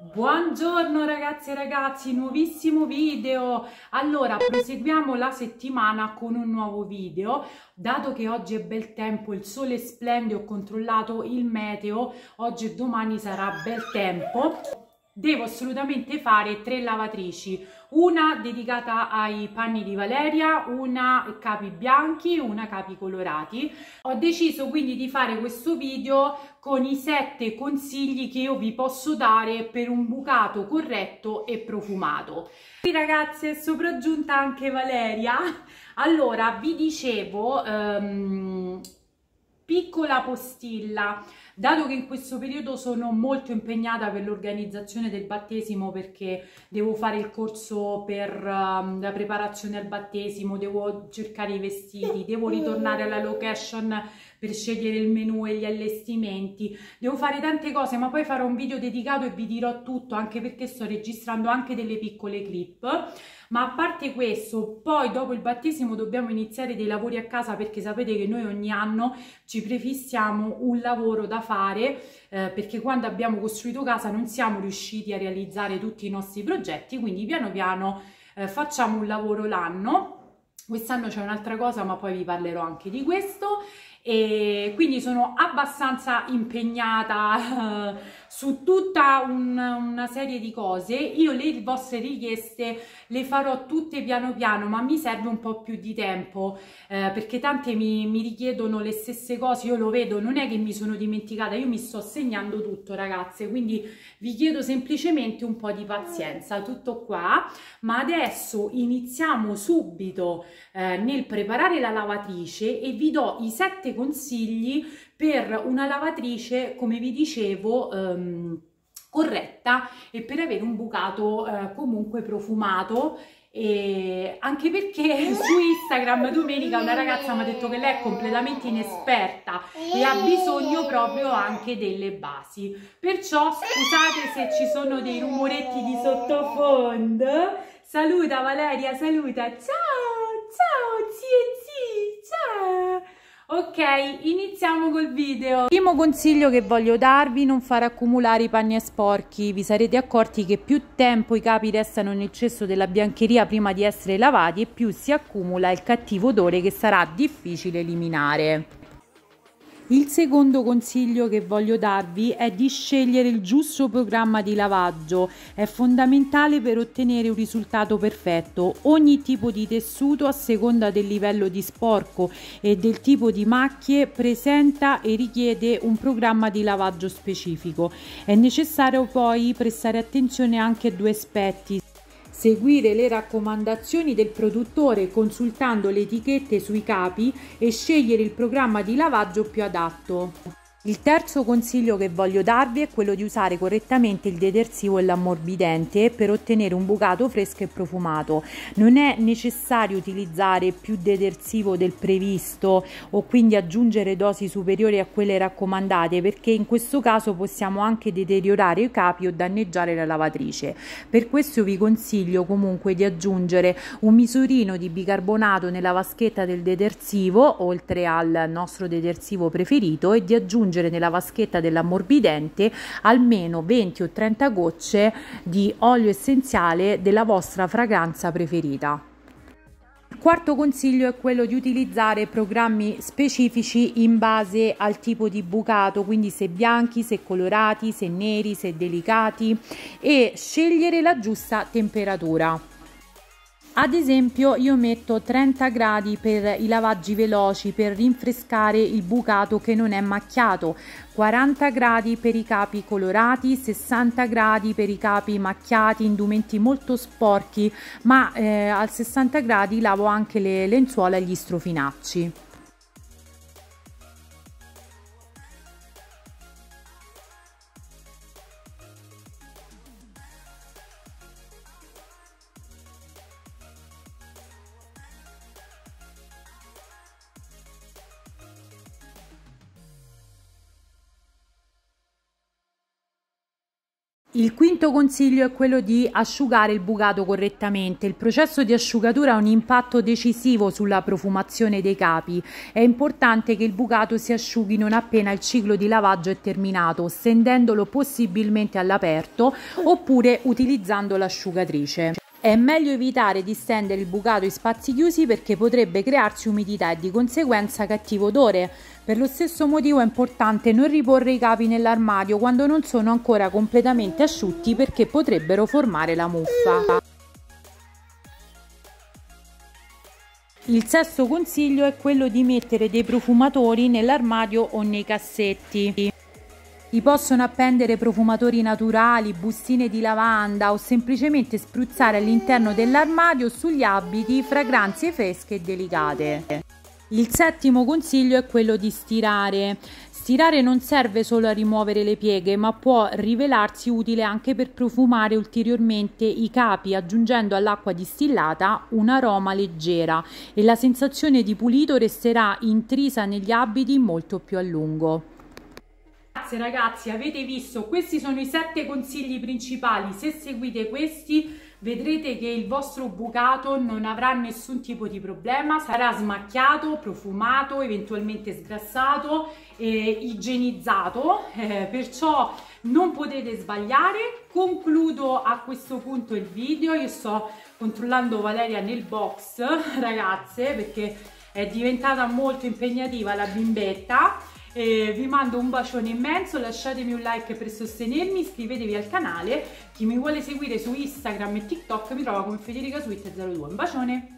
Buongiorno ragazzi e ragazzi, nuovissimo video. Allora, proseguiamo la settimana con un nuovo video. Dato che oggi è bel tempo, il sole splende, ho controllato il meteo, oggi e domani sarà bel tempo devo assolutamente fare tre lavatrici una dedicata ai panni di Valeria, una capi bianchi, una capi colorati. Ho deciso quindi di fare questo video con i sette consigli che io vi posso dare per un bucato corretto e profumato. Ragazzi è sopraggiunta anche Valeria. Allora vi dicevo um, piccola postilla dato che in questo periodo sono molto impegnata per l'organizzazione del battesimo perché devo fare il corso per um, la preparazione al battesimo devo cercare i vestiti devo ritornare alla location per scegliere il menù e gli allestimenti. Devo fare tante cose ma poi farò un video dedicato e vi dirò tutto anche perché sto registrando anche delle piccole clip. Ma a parte questo poi dopo il battesimo dobbiamo iniziare dei lavori a casa perché sapete che noi ogni anno ci prefissiamo un lavoro da fare eh, perché quando abbiamo costruito casa non siamo riusciti a realizzare tutti i nostri progetti quindi piano piano eh, facciamo un lavoro l'anno. Quest'anno c'è un'altra cosa ma poi vi parlerò anche di questo e quindi sono abbastanza impegnata uh, su tutta un, una serie di cose. Io le vostre richieste le farò tutte piano piano ma mi serve un po' più di tempo eh, perché tante mi, mi, richiedono le stesse cose io lo vedo non è che mi sono dimenticata io mi sto segnando tutto ragazze quindi vi chiedo semplicemente un po' di pazienza tutto qua. Ma adesso iniziamo subito eh, nel preparare la lavatrice e vi do i sette consigli per una lavatrice, come vi dicevo, ehm, corretta e per avere un bucato eh, comunque profumato. E anche perché su Instagram domenica una ragazza mi ha detto che lei è completamente inesperta e ha bisogno proprio anche delle basi. Perciò scusate se ci sono dei rumoretti di sottofondo. Saluta Valeria saluta ciao Ok, iniziamo col video. Primo consiglio che voglio darvi, non fare accumulare i panni sporchi. Vi sarete accorti che più tempo i capi restano nel cesto della biancheria prima di essere lavati e più si accumula il cattivo odore che sarà difficile eliminare. Il secondo consiglio che voglio darvi è di scegliere il giusto programma di lavaggio, è fondamentale per ottenere un risultato perfetto. Ogni tipo di tessuto a seconda del livello di sporco e del tipo di macchie presenta e richiede un programma di lavaggio specifico. È necessario poi prestare attenzione anche a due aspetti seguire le raccomandazioni del produttore consultando le etichette sui capi e scegliere il programma di lavaggio più adatto. Il terzo consiglio che voglio darvi è quello di usare correttamente il detersivo e l'ammorbidente per ottenere un bucato fresco e profumato. Non è necessario utilizzare più detersivo del previsto o quindi aggiungere dosi superiori a quelle raccomandate perché in questo caso possiamo anche deteriorare i capi o danneggiare la lavatrice. Per questo vi consiglio comunque di aggiungere un misurino di bicarbonato nella vaschetta del detersivo oltre al nostro detersivo preferito e di aggiungere aggiungere nella vaschetta dell'ammorbidente almeno 20 o 30 gocce di olio essenziale della vostra fragranza preferita. Il quarto consiglio è quello di utilizzare programmi specifici in base al tipo di bucato, quindi se bianchi, se colorati, se neri, se delicati e scegliere la giusta temperatura. Ad esempio io metto 30 gradi per i lavaggi veloci per rinfrescare il bucato che non è macchiato, 40 gradi per i capi colorati, 60 gradi per i capi macchiati, indumenti molto sporchi, ma eh, al 60 gradi lavo anche le lenzuola e gli strofinacci. Il quinto consiglio è quello di asciugare il bucato correttamente. Il processo di asciugatura ha un impatto decisivo sulla profumazione dei capi. È importante che il bucato si asciughi non appena il ciclo di lavaggio è terminato, stendendolo possibilmente all'aperto oppure utilizzando l'asciugatrice. È meglio evitare di stendere il bucato in spazi chiusi perché potrebbe crearsi umidità e di conseguenza cattivo odore. Per lo stesso motivo è importante non riporre i capi nell'armadio quando non sono ancora completamente asciutti perché potrebbero formare la muffa. Il sesto consiglio è quello di mettere dei profumatori nell'armadio o nei cassetti. Si possono appendere profumatori naturali, bustine di lavanda o semplicemente spruzzare all'interno dell'armadio sugli abiti fragranze fresche e delicate. Il settimo consiglio è quello di stirare. Stirare non serve solo a rimuovere le pieghe, ma può rivelarsi utile anche per profumare ulteriormente i capi, aggiungendo all'acqua distillata un aroma leggera e la sensazione di pulito resterà intrisa negli abiti molto più a lungo. Grazie ragazzi, avete visto, questi sono i sette consigli principali. Se seguite questi vedrete che il vostro bucato non avrà nessun tipo di problema, sarà smacchiato, profumato, eventualmente sgrassato, e igienizzato, eh, perciò non potete sbagliare. Concludo a questo punto il video, io sto controllando Valeria nel box, ragazze, perché è diventata molto impegnativa la bimbetta. Eh, vi mando un bacione immenso, lasciatemi un like per sostenermi, iscrivetevi al canale. Chi mi vuole seguire su Instagram e TikTok mi trova come Federica Sweet 02. Un bacione!